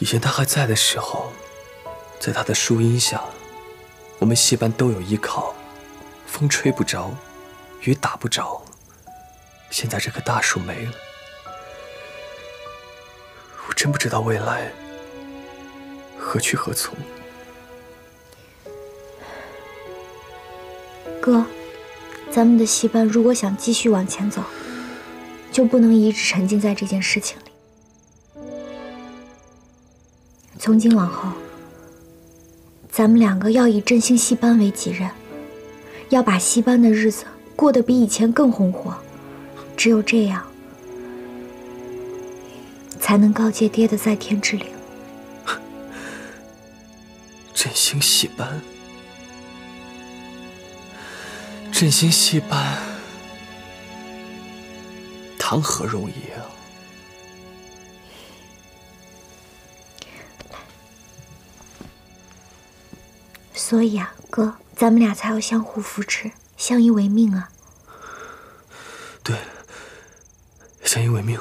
以前他还在的时候，在他的树荫下，我们戏班都有依靠，风吹不着，雨打不着。现在这棵大树没了，我真不知道未来何去何从。哥，咱们的戏班如果想继续往前走，就不能一直沉浸在这件事情从今往后，咱们两个要以振兴戏班为己任，要把戏班的日子过得比以前更红火。只有这样，才能告诫爹的在天之灵。振兴戏班，振兴戏班，谈何容易啊！所以啊，哥，咱们俩才要相互扶持，相依为命啊。对，相依为命。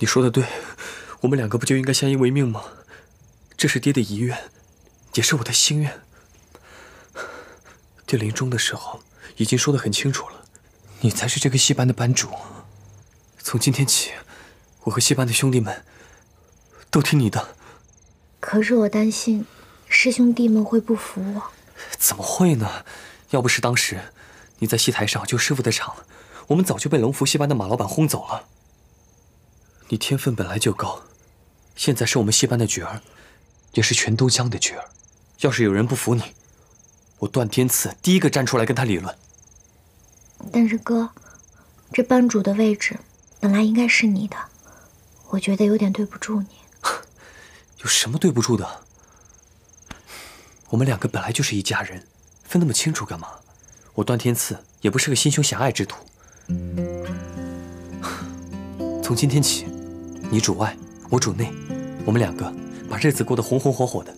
你说的对，我们两个不就应该相依为命吗？这是爹的遗愿，也是我的心愿。爹临终的时候已经说得很清楚了，你才是这个戏班的班主。从今天起，我和戏班的兄弟们都听你的。可是我担心。师兄弟们会不服我？怎么会呢？要不是当时你在戏台上救师傅的场，我们早就被龙福戏班的马老板轰走了。你天分本来就高，现在是我们戏班的角儿，也是全都江的角儿。要是有人不服你，我段天赐第一个站出来跟他理论。但是哥，这班主的位置本来应该是你的，我觉得有点对不住你。有什么对不住的？我们两个本来就是一家人，分那么清楚干嘛？我段天赐也不是个心胸狭隘之徒。从今天起，你主外，我主内，我们两个把日子过得红红火火的。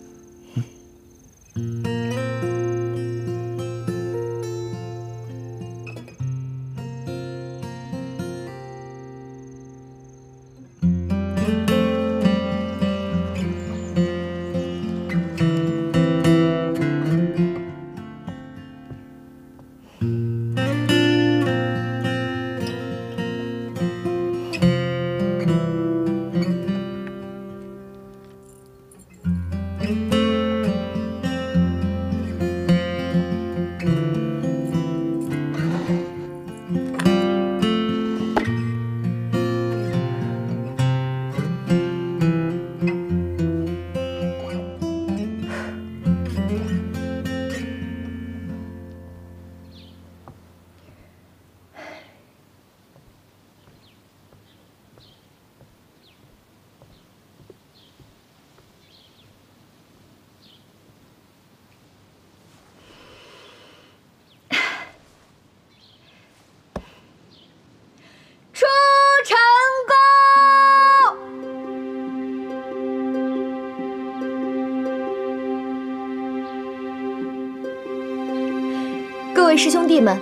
位师兄弟们，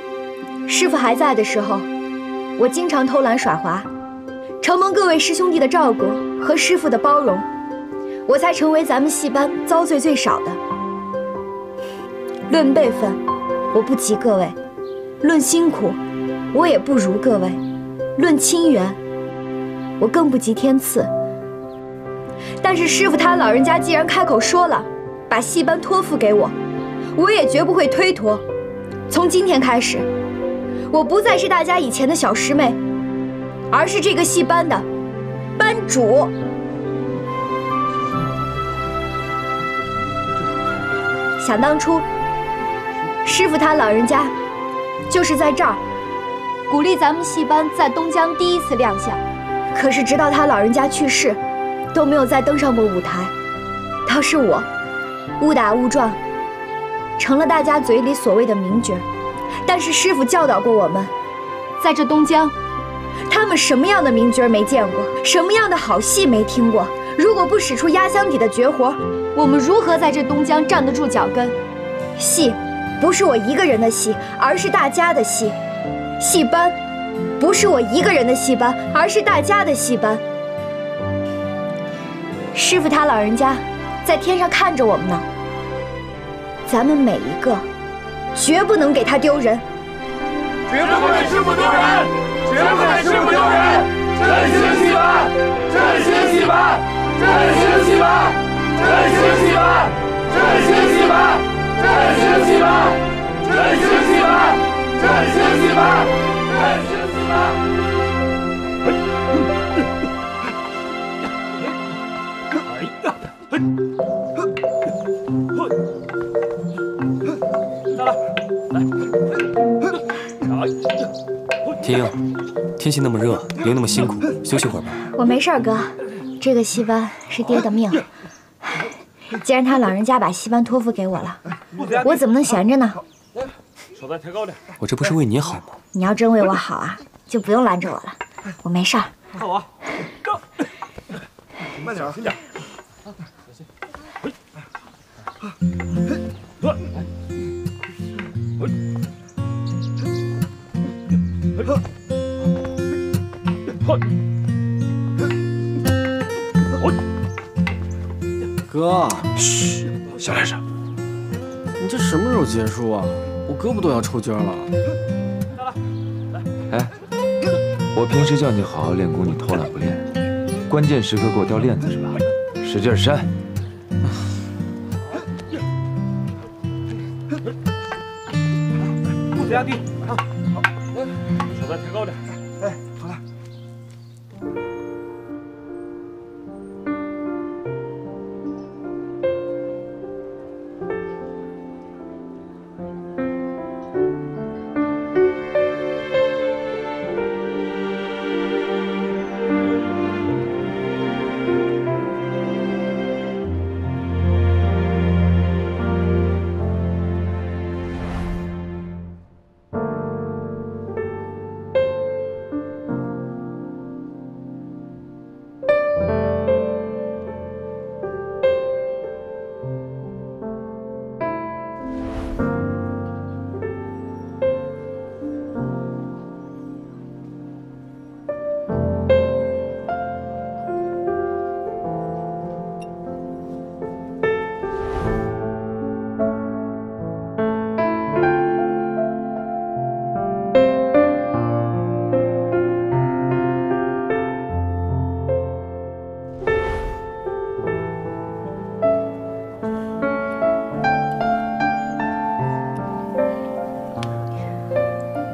师傅还在的时候，我经常偷懒耍滑，承蒙各位师兄弟的照顾和师傅的包容，我才成为咱们戏班遭罪最少的。论辈分，我不及各位；论辛苦，我也不如各位；论亲缘，我更不及天赐。但是师傅他老人家既然开口说了，把戏班托付给我，我也绝不会推脱。从今天开始，我不再是大家以前的小师妹，而是这个戏班的班主。想当初，师傅他老人家就是在这儿鼓励咱们戏班在东江第一次亮相，可是直到他老人家去世，都没有再登上过舞台。倒是我，误打误撞。成了大家嘴里所谓的名角，但是师傅教导过我们，在这东江，他们什么样的名角没见过，什么样的好戏没听过。如果不使出压箱底的绝活，我们如何在这东江站得住脚跟？戏，不是我一个人的戏，而是大家的戏；戏班，不是我一个人的戏班，而是大家的戏班。师傅他老人家在天上看着我们呢，咱们每一个绝不能给他丢人，绝不能给师傅丢人，天英，天气那么热，又那么辛苦，休息会儿吧。我没事，哥。这个戏班是爹的命，既然他老人家把戏班托付给我了，我怎么能闲着呢？手再抬高点。我这不是为你好吗？你要真为我好啊，就不用拦着我了。我没事。看我，go。慢点，小心点。哥，嘘，小点声。你这什么时候结束啊？我胳膊都要抽筋了。哎，我平时叫你好好练功，你偷懒不练，关键时刻给我掉链子是吧？使劲扇。步子压低，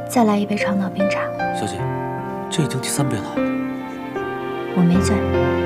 再来一杯长岛冰茶。小姐，这已经第三杯了。我没醉。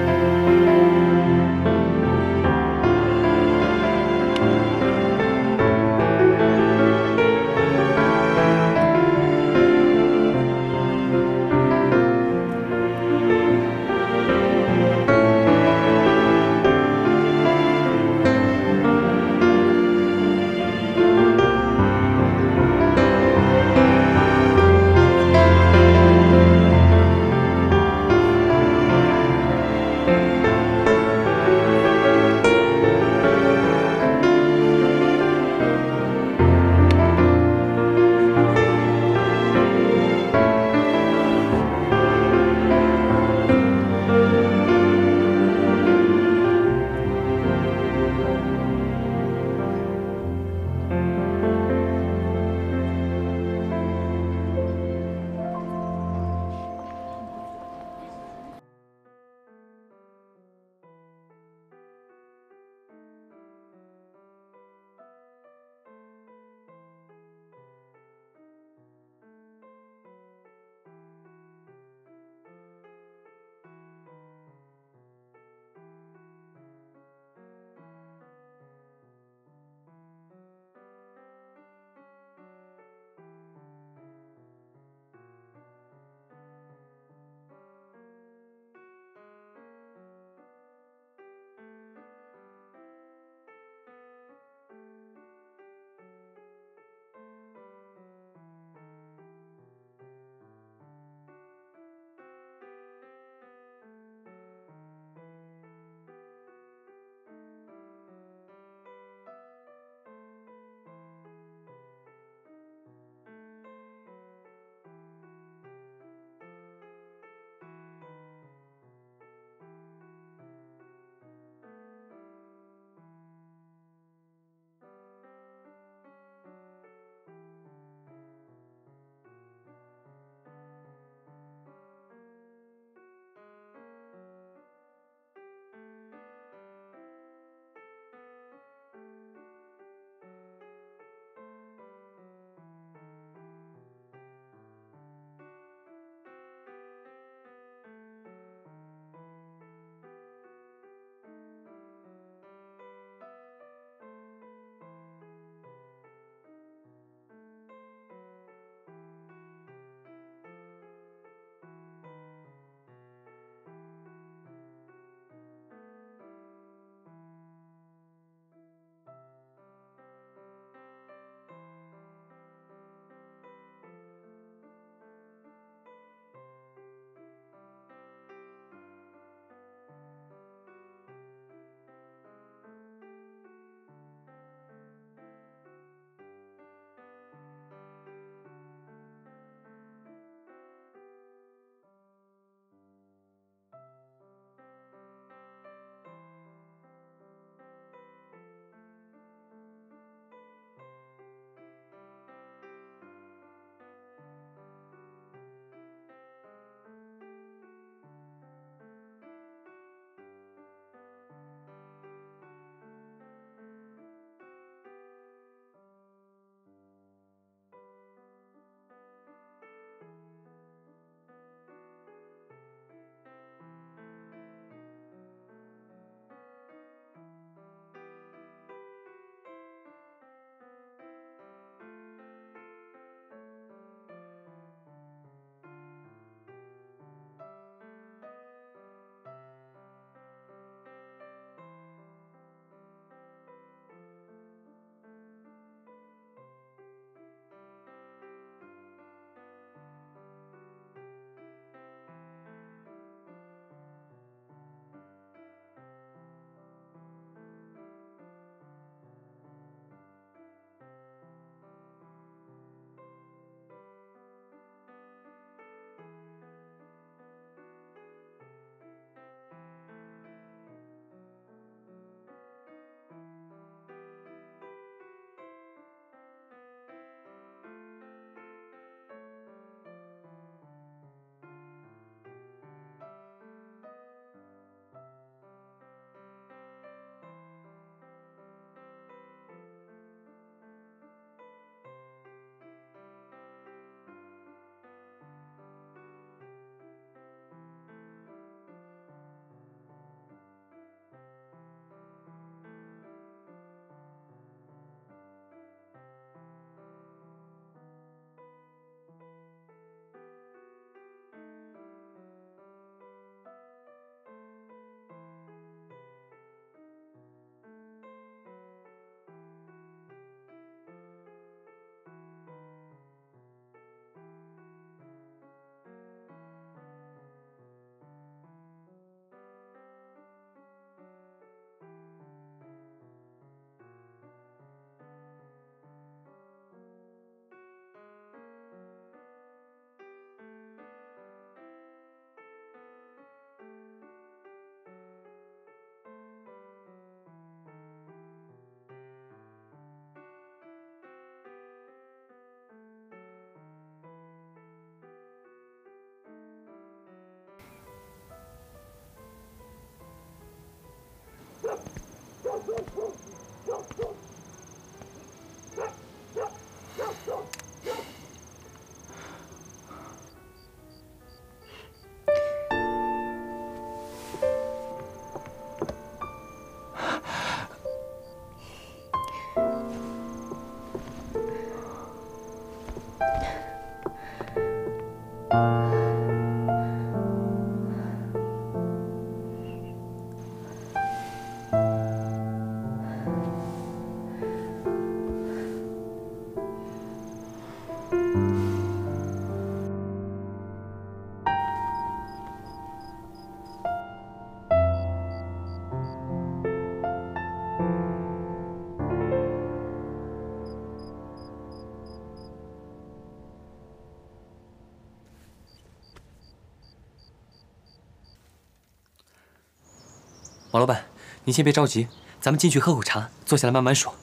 马老板，您先别着急，咱们进去喝口茶，坐下来慢慢说。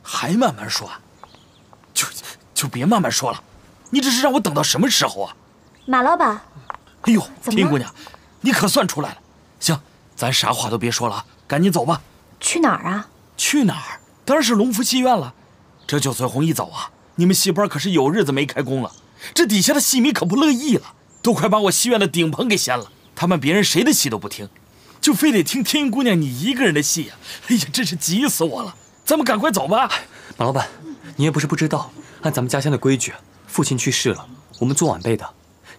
还慢慢说啊？就就别慢慢说了，你这是让我等到什么时候啊？马老板，哎呦，怎么天姑娘，你可算出来了。行，咱啥话都别说了啊，赶紧走吧。去哪儿啊？去哪儿？当然是隆福戏院了。这九岁红一走啊，你们戏班可是有日子没开工了。这底下的戏迷可不乐意了，都快把我戏院的顶棚给掀了。他们别人谁的戏都不听，就非得听天音姑娘你一个人的戏呀、哎呀，真是急死我了。咱们赶快走吧。马老板，你也不是不知道，按咱们家乡的规矩，父亲去世了，我们做晚辈的，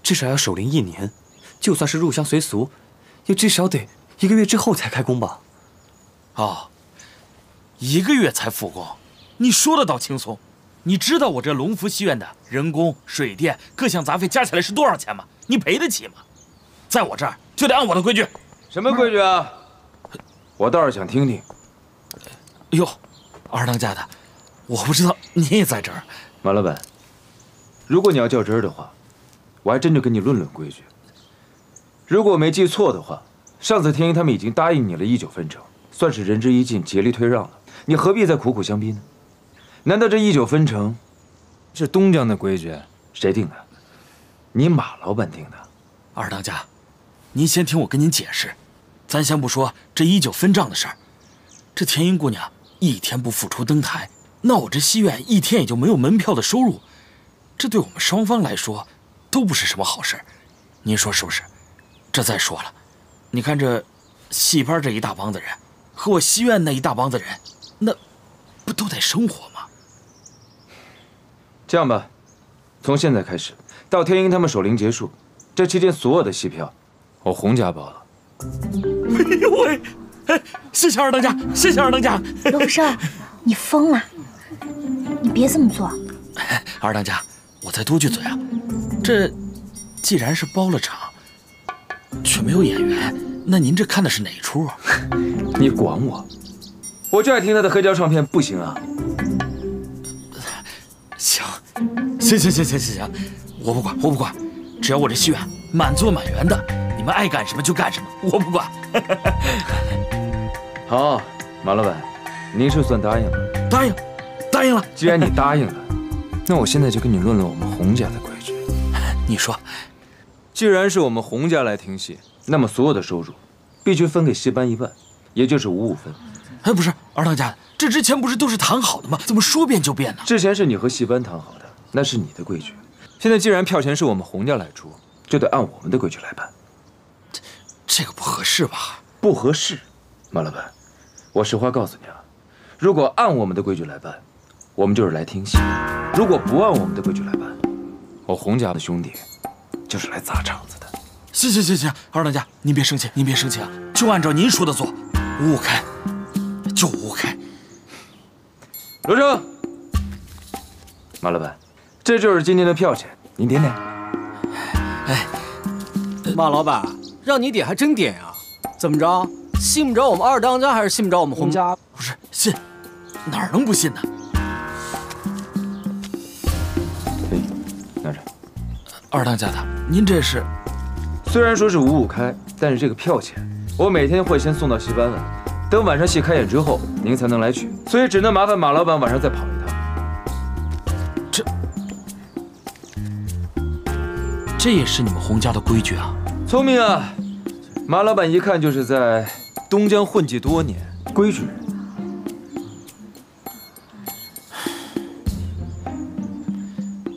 至少要守灵一年，就算是入乡随俗，也至少得一个月之后才开工吧。哦，一个月才复工，你说的倒轻松。你知道我这龙福戏院的人工、水电各项杂费加起来是多少钱吗？你赔得起吗？在我这儿就得按我的规矩。什么规矩啊？我倒是想听听。哎呦，二当家的，我不知道你也在这儿。马老板，如果你要较真儿的话，我还真就跟你论论规矩。如果我没记错的话，上次天一他们已经答应你了一九分成，算是仁至义尽，竭力退让了。你何必再苦苦相逼呢？难道这一九分成是东江的规矩？谁定的？你马老板定的。二当家，您先听我跟您解释。咱先不说这一九分账的事儿，这田英姑娘一天不复出登台，那我这戏院一天也就没有门票的收入，这对我们双方来说都不是什么好事。您说是不是？这再说了，你看这戏班这一大帮子人，和我戏院那一大帮子人，那不都得生活吗？这样吧，从现在开始到天鹰他们守灵结束，这期间所有的戏票，我洪家包了。哎呦喂！哎，谢谢二当家，谢谢二当家。罗福生，你疯了！你别这么做。二当家，我再多句嘴啊，这既然是包了场，却没有演员，那您这看的是哪出啊？你管我？我就爱听他的黑胶唱片，不行啊？行，行行行行行行，我不管，我不管，只要我这戏院满座满员的，你们爱干什么就干什么，我不管。好，马老板，您是算答应了。答应，答应了。既然你答应了，那我现在就跟你论论我们洪家的规矩。你说，既然是我们洪家来听戏，那么所有的收入必须分给戏班一半，也就是五五分。哎，不是二当家，这之前不是都是谈好的吗？怎么说变就变呢？之前是你和戏班谈好的，那是你的规矩。现在既然票钱是我们洪家来出，就得按我们的规矩来办。这个不合适吧？不合适，马老板，我实话告诉你啊，如果按我们的规矩来办，我们就是来听戏；如果不按我们的规矩来办，我洪家的兄弟就是来砸场子的。行行行行，二当家，您别生气，您别生气啊，就按照您说的做，五五开，就五五开。罗成，马老板，这就是今天的票钱，您点点。哎马老板，让你点还真点啊？怎么着？信不着我们二当家，还是信不着我们洪家？不是信，哪能不信呢？嘿，拿着。二当家的，您这是虽然说是五五开，但是这个票钱我每天会先送到戏班来，等晚上戏开演之后，您才能来取，所以只能麻烦马老板晚上再跑一趟。这这也是你们洪家的规矩啊？聪明啊，马老板一看就是在东江混迹多年，规矩人。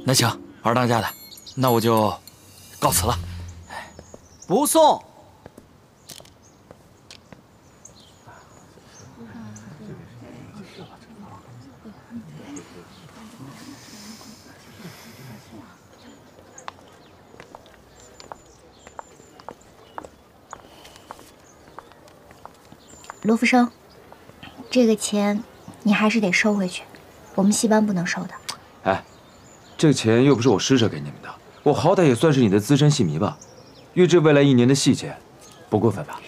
那行，二当家的，那我就告辞了。不送。罗福生，这个钱你还是得收回去，我们戏班不能收的。哎，这钱又不是我施舍给你们的，我好歹也算是你的资深戏迷吧，预支未来一年的戏钱，不过分吧？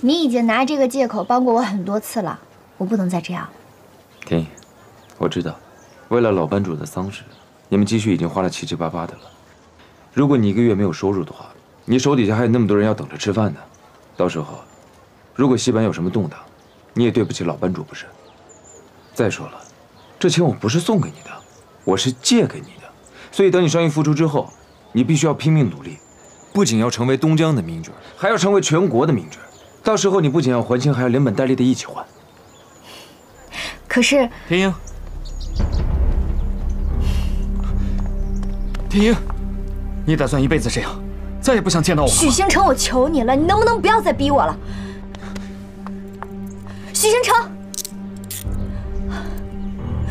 你已经拿这个借口帮过我很多次了，我不能再这样了。天意，我知道，为了老班主的丧事，你们积蓄已经花了七七八八的了。如果你一个月没有收入的话，你手底下还有那么多人要等着吃饭呢，到时候如果戏班有什么动荡，你也对不起老班主，不是？再说了，这钱我不是送给你的，我是借给你的。所以等你伤愈复出之后，你必须要拼命努力，不仅要成为东江的名角，还要成为全国的名角。到时候你不仅要还清，还要连本带利的一起还。可是天英，天英，你打算一辈子这样，再也不想见到我吗？许星辰，我求你了，你能不能不要再逼我了？许星辰，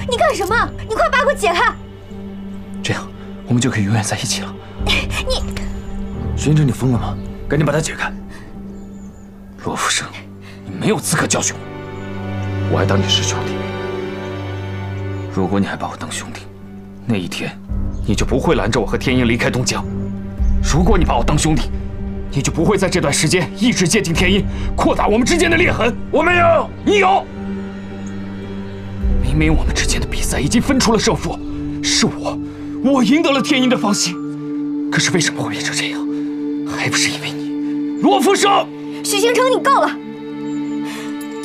你干什么？你快把我解开！这样，我们就可以永远在一起了。你，徐星辰，你疯了吗？赶紧把他解开！罗福生，你没有资格教训我，我还当你是兄弟。如果你还把我当兄弟，那一天，你就不会拦着我和天鹰离开东江。如果你把我当兄弟，你就不会在这段时间一直接近天音，扩大我们之间的裂痕。我没有，你有。明明我们之间的比赛已经分出了胜负，是我，我赢得了天音的芳心。可是为什么会变成这样？还不是因为你，罗福生。许星辰，你够了！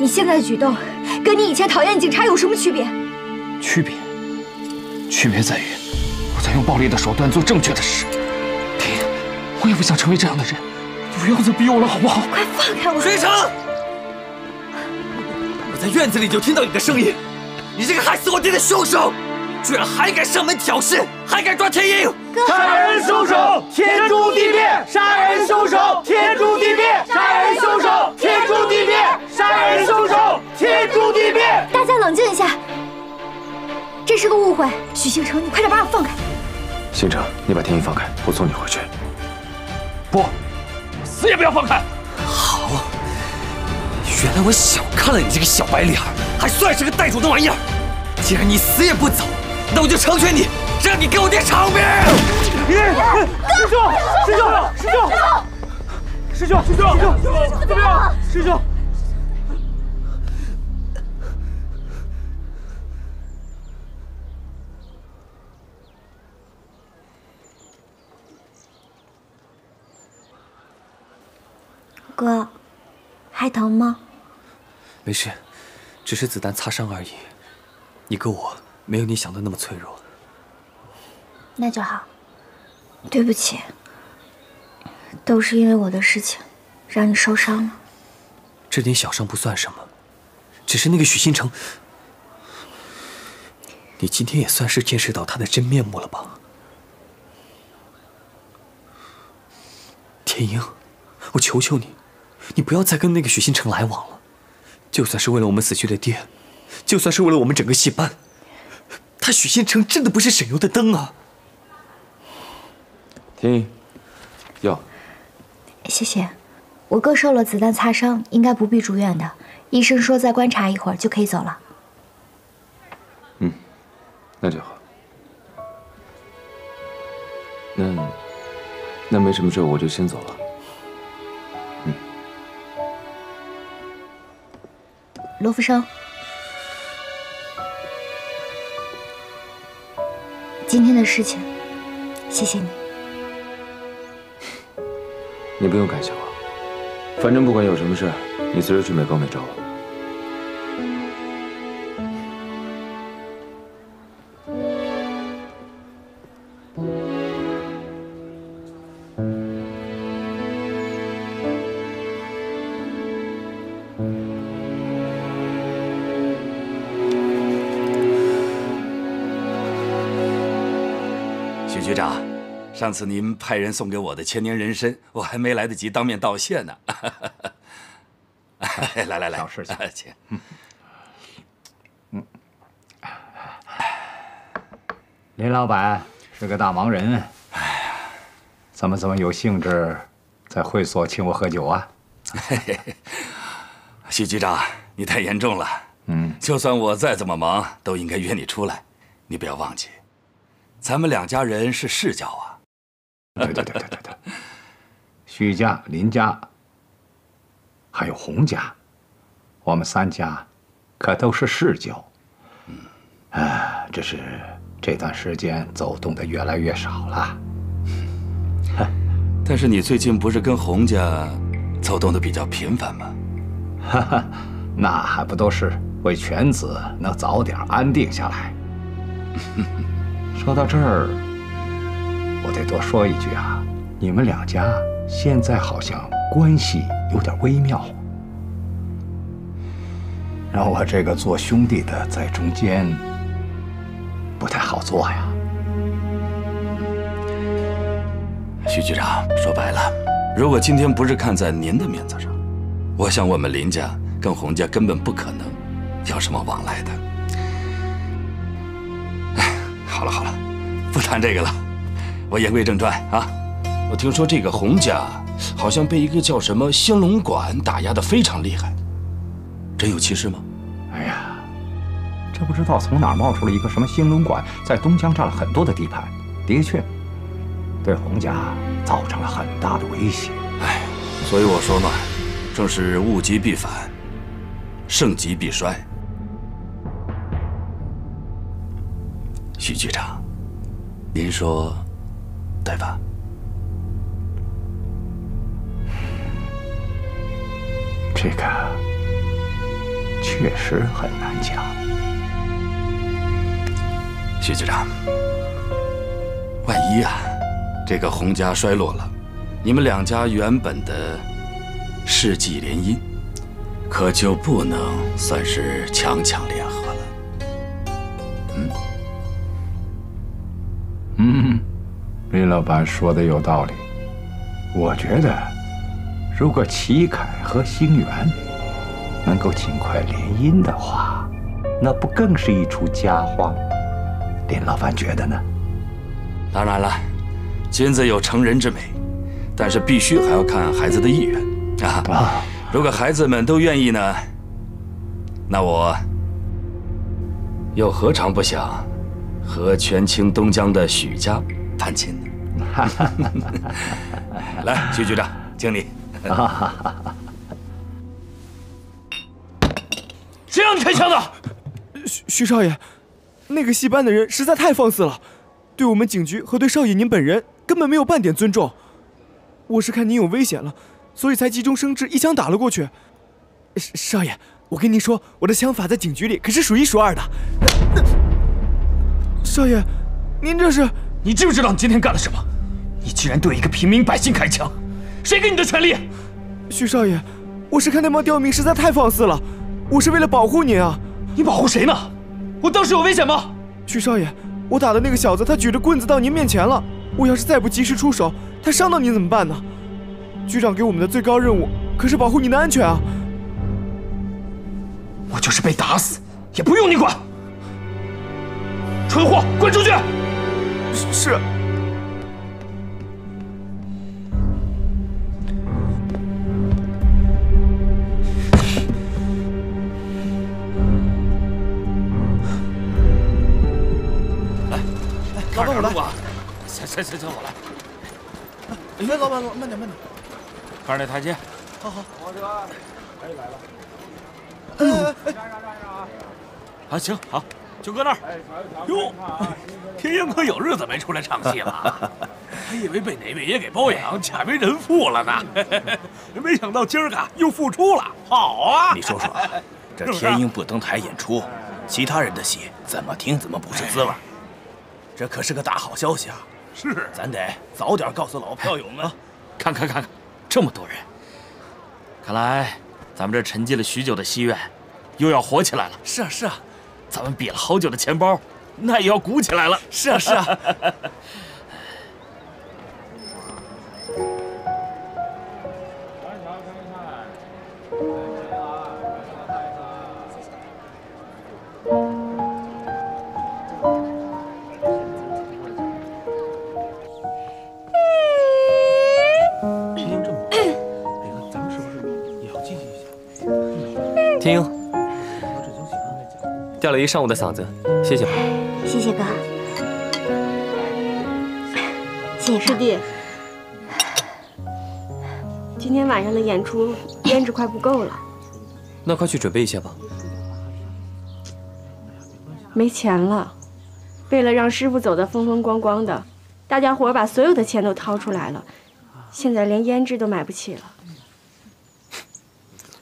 你现在的举动，跟你以前讨厌警察有什么区别？区别，区别在于，我在用暴力的手段做正确的事。天鹰，我也不想成为这样的人，你不要再逼我了，好不好？快放开我！水城，我在院子里就听到你的声音，你这个害死我爹的凶手，居然还敢上门挑事，还敢抓天鹰！杀人凶手，天诛地灭！杀人凶手，天诛地灭！杀人凶手，天诛地灭！杀人凶手，天诛地灭！大家冷静一下，这是个误会。许星城，你快点把我放开！星城，你把天鹰放开，我送你回去。不，死也不要放开！好，原来我小看了你这个小白脸，还算是个带种的玩意儿。既然你死也不走，那我就成全你。让你给我爹偿命！师兄，师兄，师兄，师兄，师兄，师兄，怎么样？师兄，哥，还疼吗？没事，只是子弹擦伤而已。你哥我没有你想的那么脆弱。那就好。对不起，都是因为我的事情，让你受伤了。这点小伤不算什么，只是那个许新成，你今天也算是见识到他的真面目了吧？天英，我求求你，你不要再跟那个许新成来往了。就算是为了我们死去的爹，就算是为了我们整个戏班，他许新成真的不是省油的灯啊！天鹰，药。谢谢，我哥受了子弹擦伤，应该不必住院的。医生说再观察一会儿就可以走了。嗯，那就好。那那没什么事，我就先走了。罗浮生，今天的事情，谢谢你。你不用感谢我，反正不管有什么事，你随时去美高美找我。上次您派人送给我的千年人参，我还没来得及当面道谢呢。来来来，小事情，请。嗯，林老板是个大忙人，哎呀，怎么怎么有兴致在会所请我喝酒啊？徐局长，你太严重了。嗯，就算我再怎么忙，都应该约你出来。你不要忘记，咱们两家人是世交啊。对对对对对对，许家、林家，还有洪家，我们三家可都是世交。嗯，哎，只是这段时间走动的越来越少了。但是你最近不是跟洪家走动的比较频繁吗？哈哈，那还不都是为犬子能早点安定下来？说到这儿，我得多说一句啊，你们两家现在好像关系有点微妙，让我这个做兄弟的在中间不太好做呀。徐局长，说白了，如果今天不是看在您的面子上，我想我们林家跟洪家根本不可能有什么往来的。哎，好了好了，不谈这个了，我言归正传啊。我听说这个洪家好像被一个叫什么兴隆馆打压的非常厉害，真有其事吗？哎呀，这不知道从哪儿冒出了一个什么兴隆馆，在东江占了很多的地盘，的确。对洪家造成了很大的威胁。哎，所以我说嘛，正是物极必反，盛极必衰。徐局长，您说对吧？这个确实很难讲。徐局长，万一啊？这个洪家衰落了，你们两家原本的世纪联姻，可就不能算是强强联合了。嗯，嗯，林老板说的有道理。我觉得，如果齐凯和星源能够尽快联姻的话，那不更是一出佳话？林老板觉得呢？当然了。君子有成人之美，但是必须还要看孩子的意愿啊！如果孩子们都愿意呢，那我又何尝不想和权倾东江的许家攀亲呢？来，徐局长，敬你。谁让你开枪的？徐徐少爷，那个戏班的人实在太放肆了，对我们警局和对少爷您本人。根本没有半点尊重。我是看您有危险了，所以才急中生智，一枪打了过去。少爷，我跟您说，我的枪法在警局里可是数一数二的。少爷，您这是……你知不知道你今天干了什么？你居然对一个平民百姓开枪，谁给你的权利？徐少爷，我是看那帮刁民实在太放肆了，我是为了保护您啊。你保护谁呢？我当时有危险吗？徐少爷，我打的那个小子，他举着棍子到您面前了。我要是再不及时出手，他伤到您怎么办呢？局长给我们的最高任务可是保护您的安全啊！我就是被打死，也不用你管。蠢货，滚出去！是。来，老板，我来。行行行，我来。哎，老板，慢点慢点。看着那台阶。好好。王车，哎来了。哎哎，站上站上啊！啊，行好，就搁那儿。哟，天鹰可有日子没出来唱戏了，还以为被哪位爷给包养，假为人妇了呢。没想到今儿个又复出了，好啊！你说说，这天鹰不登台演出，其他人的戏怎么听怎么不是滋味。这可是个大好消息啊！是，咱得早点告诉老票友们。看看看看，这么多人，看来咱们这沉寂了许久的戏院，又要火起来了。是啊是啊，咱们瘪了好久的钱包，那也要鼓起来了。是啊是啊。吊了一上午的嗓子，谢谢吧。谢谢哥。谢谢师弟。今天晚上的演出胭脂快不够了，那快去准备一些吧。没钱了，为了让师傅走得风风光光的，大家伙把所有的钱都掏出来了，现在连胭脂都买不起了。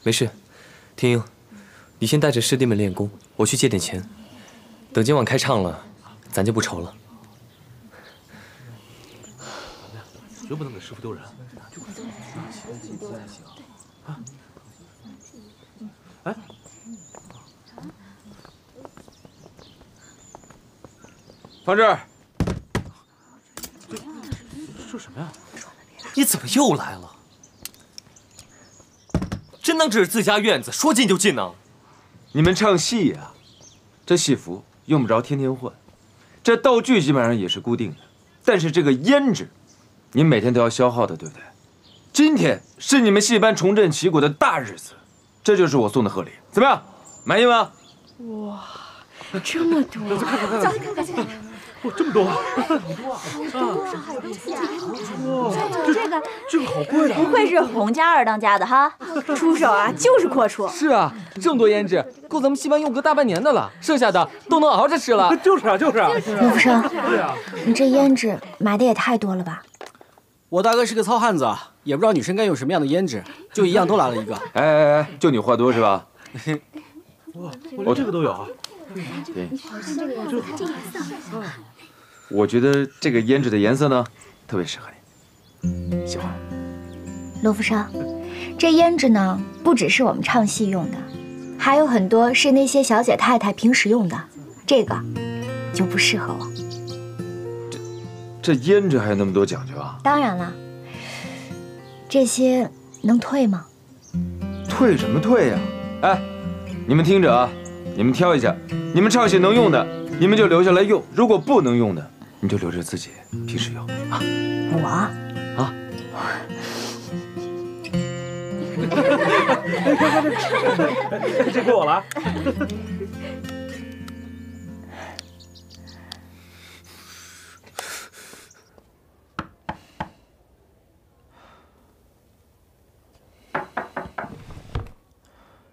没事，天英，你先带着师弟们练功，我去借点钱。等今晚开唱了，咱就不愁了。绝不能给师傅丢人。哎，放这儿。这说什么呀？你怎么又来了？真当这是自家院子，说进就进呢？你们唱戏呀，这戏服用不着天天换，这道具基本上也是固定的，但是这个胭脂，你每天都要消耗的，对不对？今天是你们戏班重振旗鼓的大日子，这就是我送的贺礼，怎么样？满意吗？哇，这么多！走看看，走看看，走看看。哇，这么多！好多啊！多少好多钱！哇，这个这个好贵啊！不愧是洪家二当家的哈，出手啊就是阔绰。是啊，这么多胭脂，够咱们戏班用个大半年的了，剩下的都能熬着吃了。就是啊，就是啊。陆福生，你这胭脂买的也太多了吧？我大哥是个糙汉子，也不知道女生该用什么样的胭脂，就一样都来了一个。哎哎哎，就你话多是吧？哇，我这个都有啊。对，这个颜色，这颜色。我觉得这个胭脂的颜色呢，特别适合你，喜欢。罗福生，这胭脂呢，不只是我们唱戏用的，还有很多是那些小姐太太平时用的，这个就不适合我。这这胭脂还有那么多讲究啊？当然了，这些能退吗？退什么退呀？哎，你们听着啊，你们挑一下，你们唱戏能用的，你们就留下来用；如果不能用的，你就留着自己平时用啊。我啊。这给我了。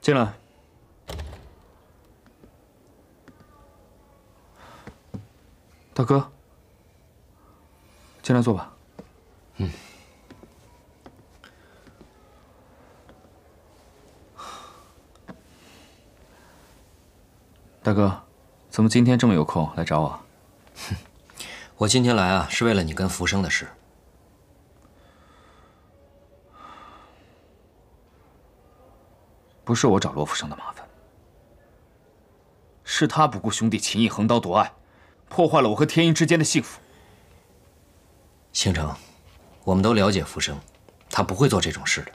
进来。大哥，进来坐吧。嗯。大哥，怎么今天这么有空来找我？哼，我今天来啊，是为了你跟福生的事。不是我找罗福生的麻烦，是他不顾兄弟情谊，横刀夺爱，破坏了我和天音之间的幸福。星城，我们都了解福生，他不会做这种事的。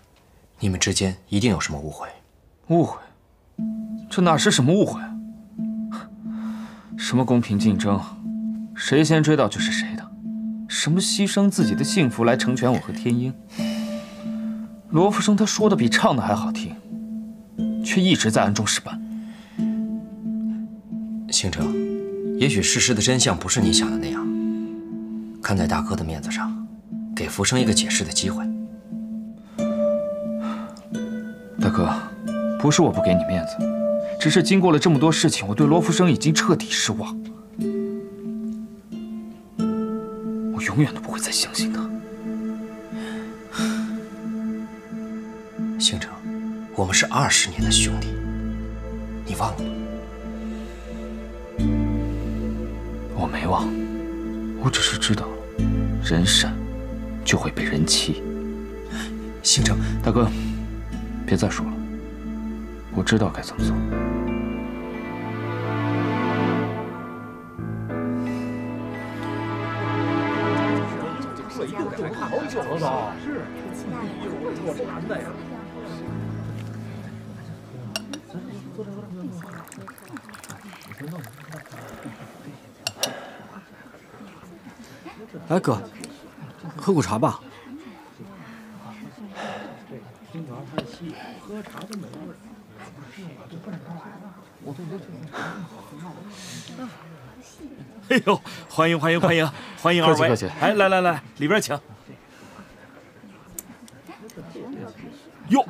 你们之间一定有什么误会。误会？这哪是什么误会啊？什么公平竞争，谁先追到就是谁的。什么牺牲自己的幸福来成全我和天鹰？罗福生他说的比唱的还好听。却一直在暗中使绊。星城，也许事实的真相不是你想的那样。看在大哥的面子上，给福生一个解释的机会。大哥，不是我不给你面子，只是经过了这么多事情，我对罗福生已经彻底失望。我永远都不会再相信他。星城。我们是二十年的兄弟，你忘了吗？我没忘，我只是知道，人善就会被人欺。星城，大哥，别再说了，我知道该怎么做。好久了都，是，我馋的呀。哎，哥，喝口茶吧。哎呦，欢迎欢迎欢迎欢迎二位！客气客气。哎，来来来，里边请。哟，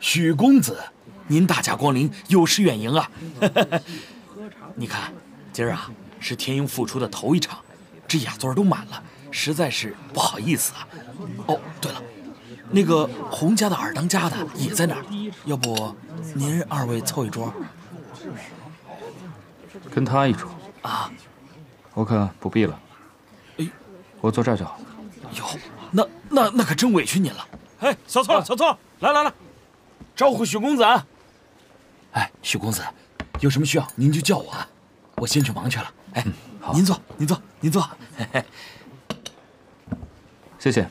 许公子，您大驾光临，有失远迎啊！你看，今儿啊是天鹰复出的头一场，这雅座都满了，实在是不好意思啊。哦，对了，那个洪家的二当家的也在那儿，要不您二位凑一桌？跟他一桌啊？我看不必了。哎，我坐这儿就好。哟，那那那可真委屈您了。哎，小翠小翠，来来来，招呼许公子。哎，许公子，有什么需要您就叫我啊，我先去忙去了。哎，好，您坐，您坐，您坐。谢谢。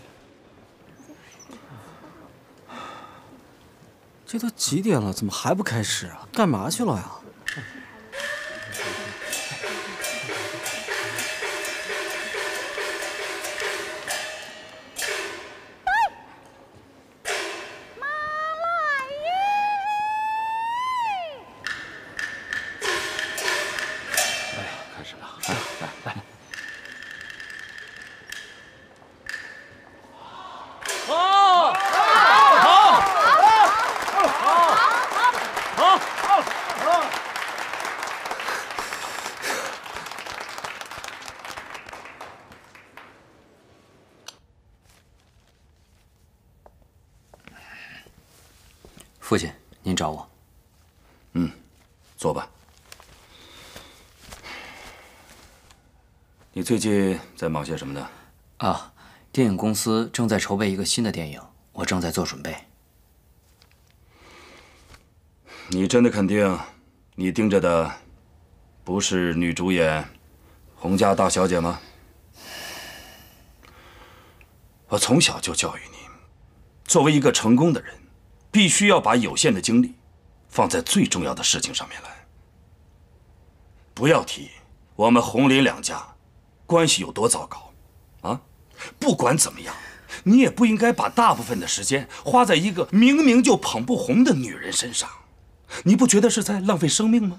这都几点了，怎么还不开始啊？干嘛去了呀？最近在忙些什么呢？啊，电影公司正在筹备一个新的电影，我正在做准备。你真的肯定，你盯着的不是女主演洪家大小姐吗？我从小就教育你，作为一个成功的人，必须要把有限的精力放在最重要的事情上面来。不要提我们洪林两家关系有多糟糕，啊！不管怎么样，你也不应该把大部分的时间花在一个明明就捧不红的女人身上。你不觉得是在浪费生命吗？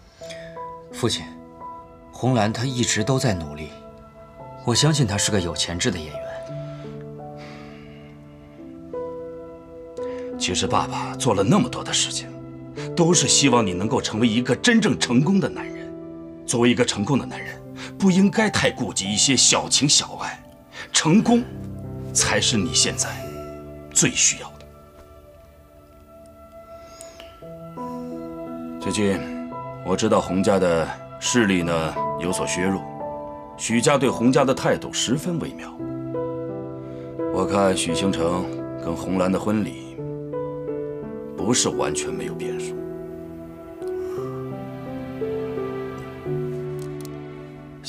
父亲，红兰她一直都在努力，我相信她是个有潜质的演员。其实爸爸做了那么多的事情，都是希望你能够成为一个真正成功的男人。作为一个成功的男人，不应该太顾及一些小情小爱，成功才是你现在最需要的。最近我知道洪家的势力呢有所削弱，许家对洪家的态度十分微妙。我看许星城跟红兰的婚礼不是完全没有变数。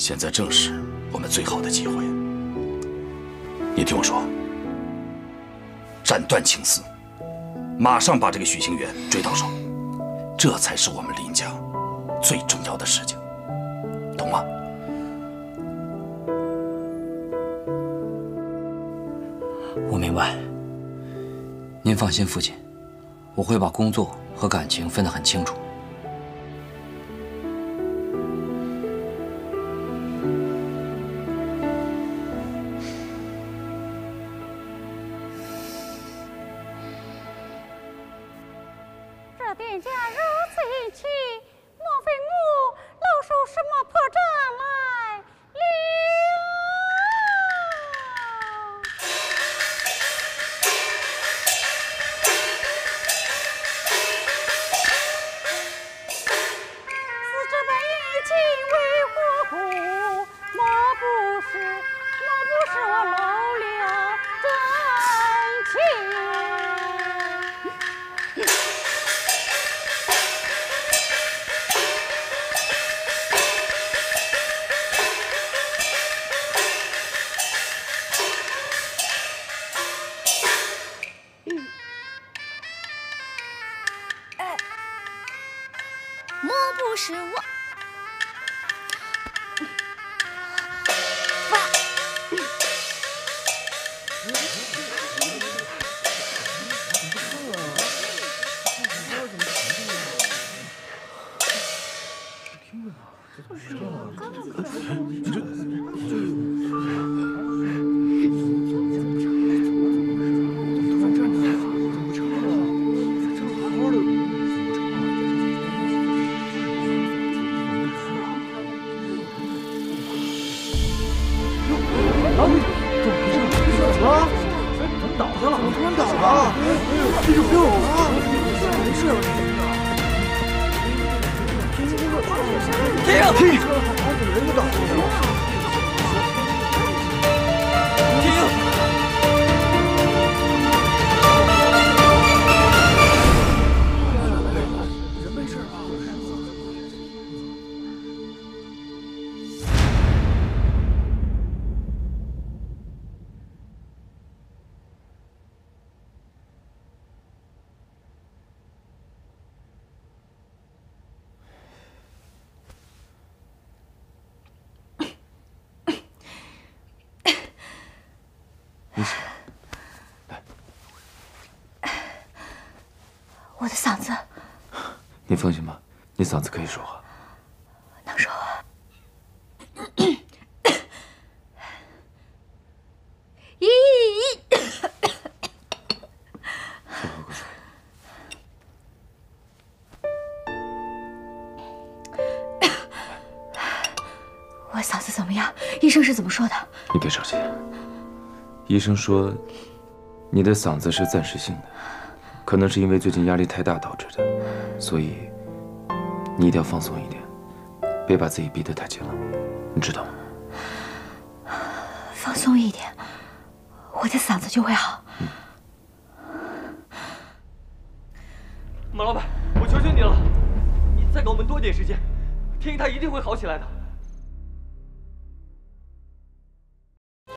现在正是我们最好的机会。你听我说，斩断情丝，马上把这个许清源追到手。这才是我们林家最重要的事情，懂吗？我明白。您放心，父亲，我会把工作和感情分得很清楚。我的嗓子你放心吧，你嗓子可以说话。能说话。咦！我嗓子怎么样？医生是怎么说的？你别着急，医生说你的嗓子是暂时性的，可能是因为最近压力太大导致的，所以你一定要放松一点，别把自己逼得太紧了，你知道吗？放松一点，我的嗓子就会好。马老板，我求求你了，你再给我们多点时间，天一他一定会好起来的。